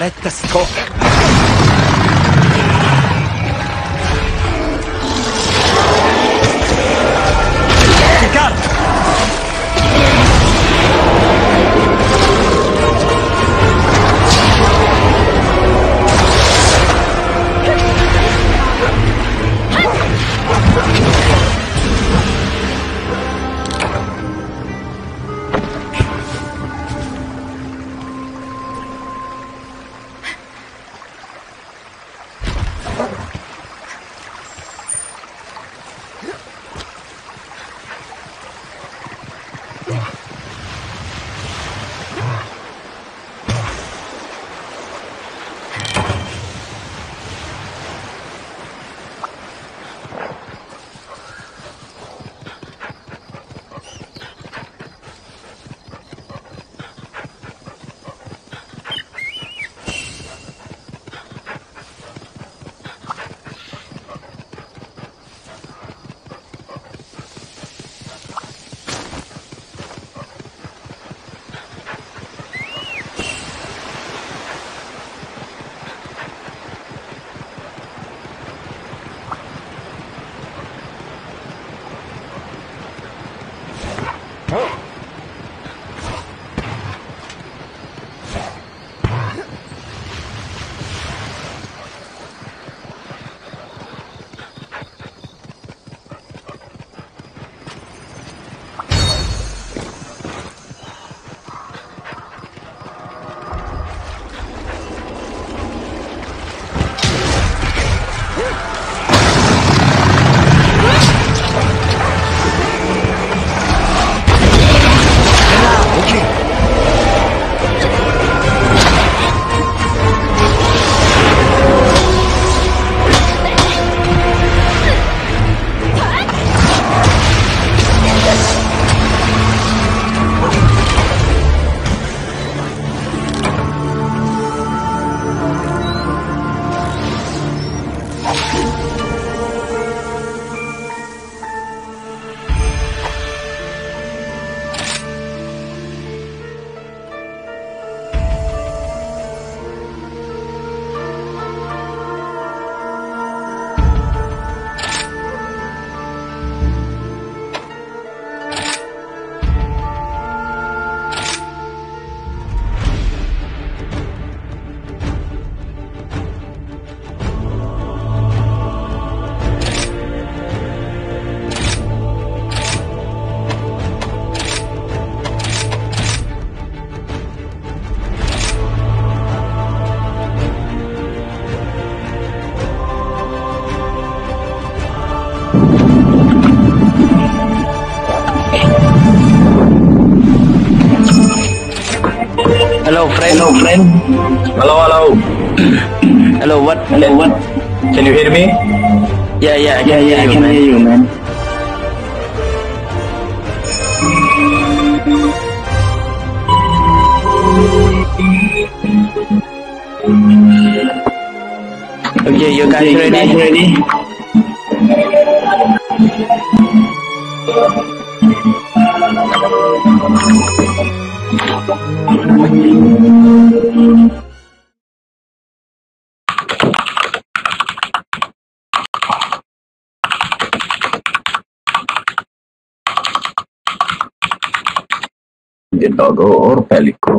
れってストーカ friend. Hello, friend. Hello, hello. Hello, what? Hello, what? Can you hear me? Yeah, yeah, I Yeah, can yeah, I hear you, can man. hear you, man. Okay, you guys Okay, you guys ready? ready? ये doggo और पेलिको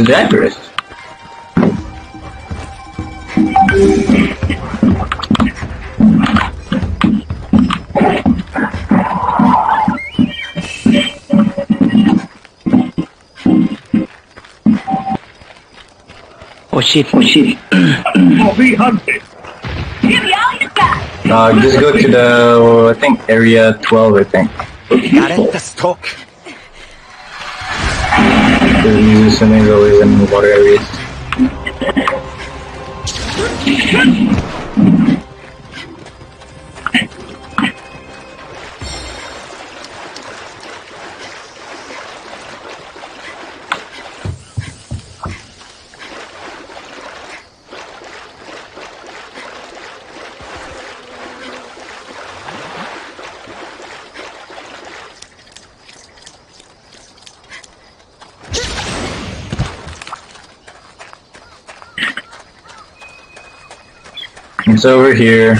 He's a address. Oh shit. Oh shit. be hunted. Give me all you got. Uh, just go to the, I think, area 12, I think. Let's talk. The musician is always in the water areas. It's over here.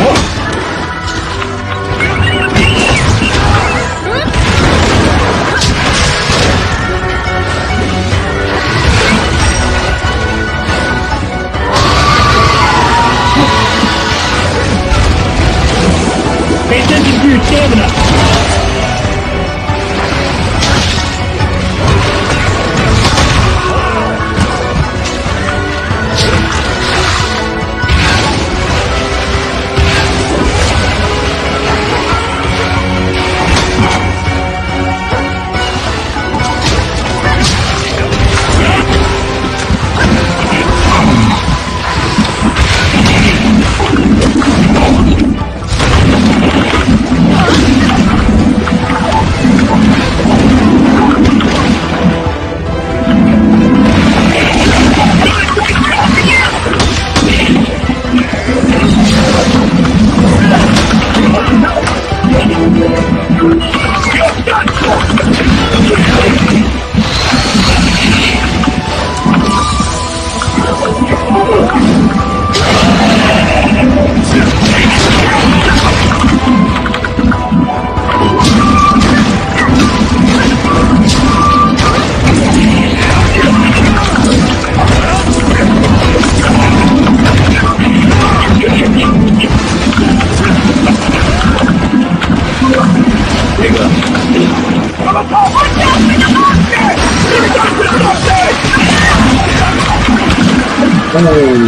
Way. Ooh.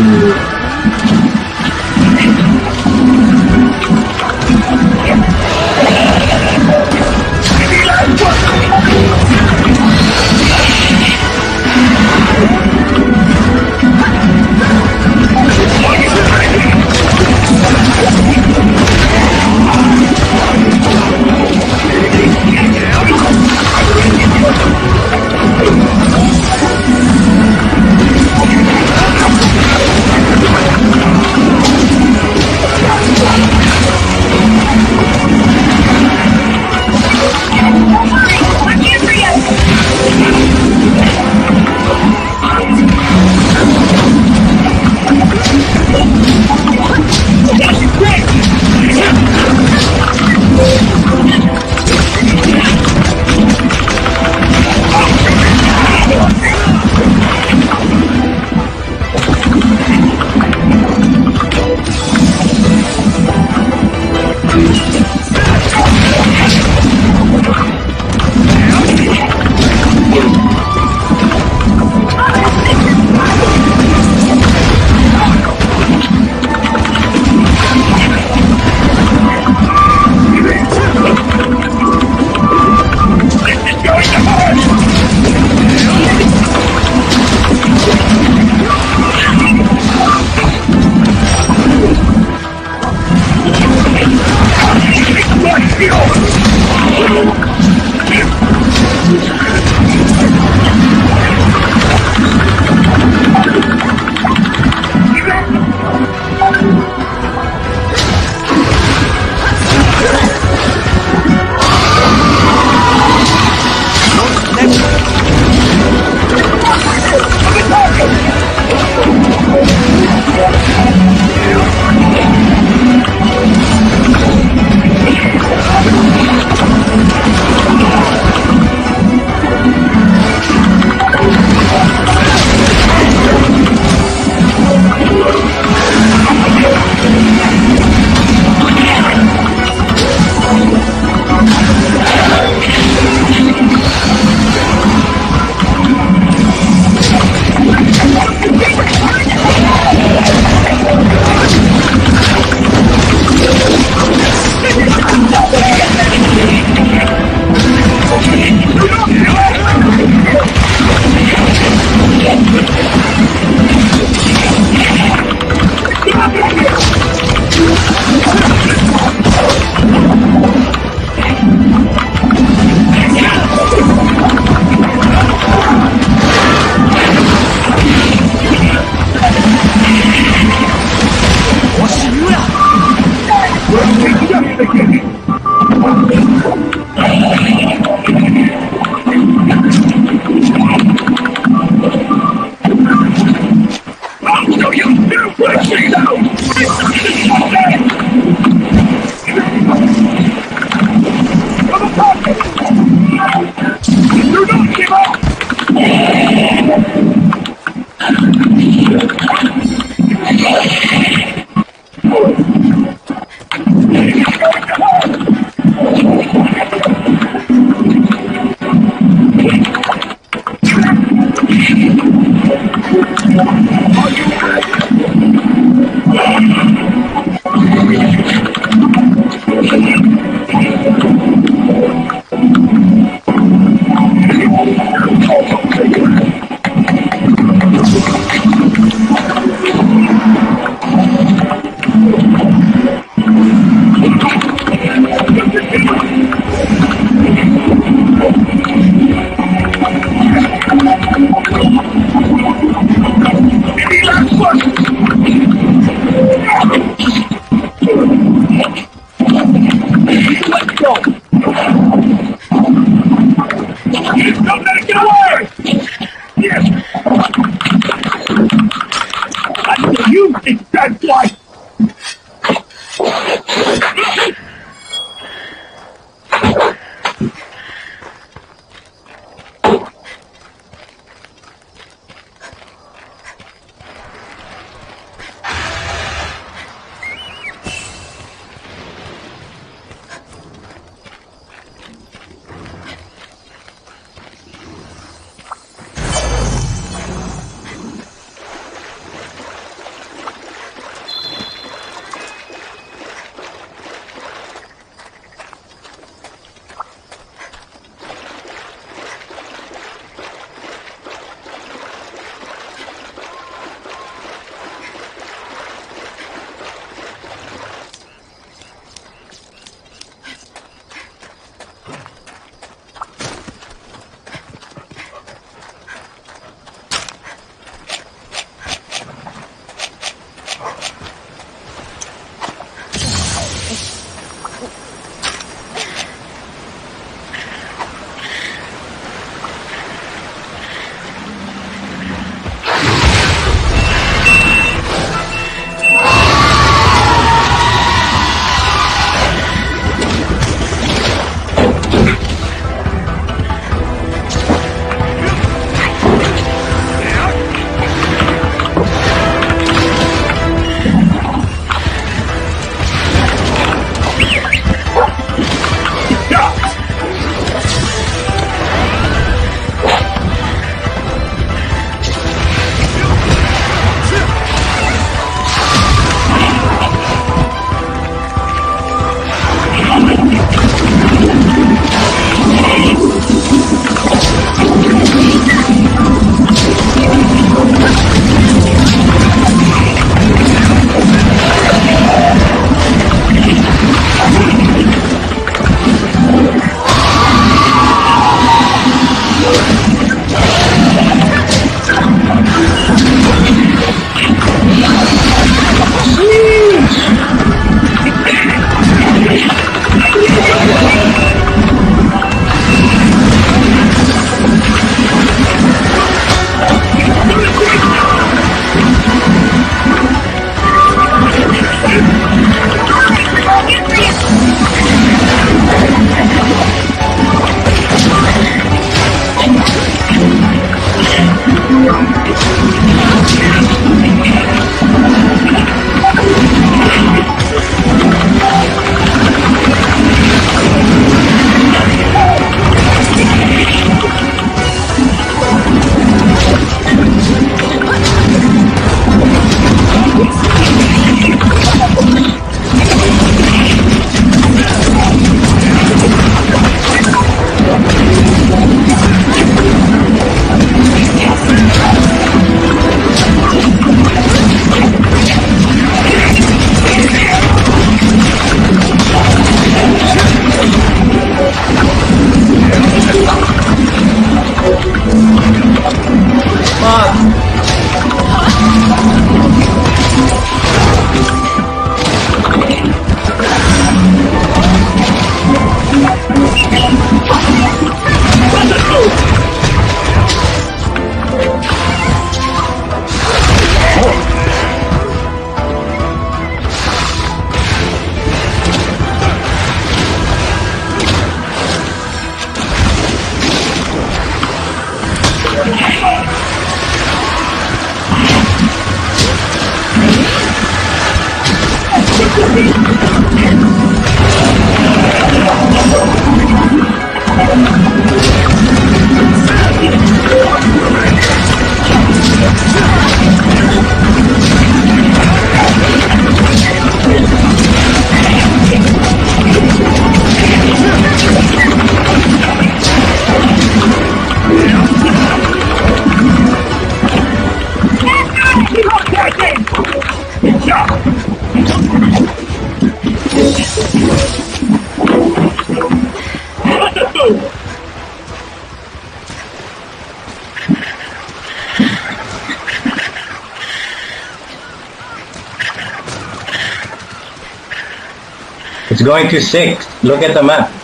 Going to six. Look at the map.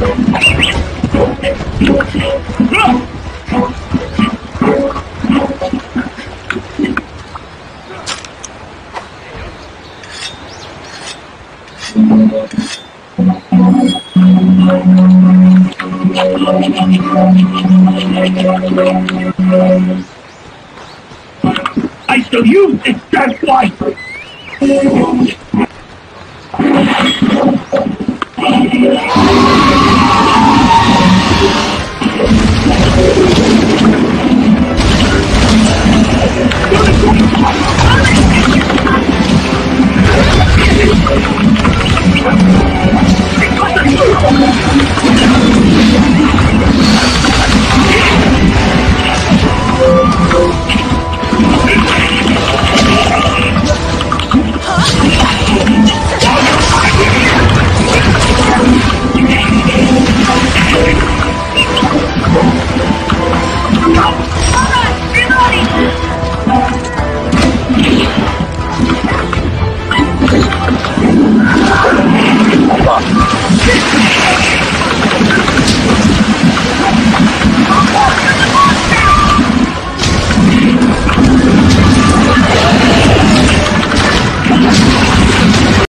I still use this damn why.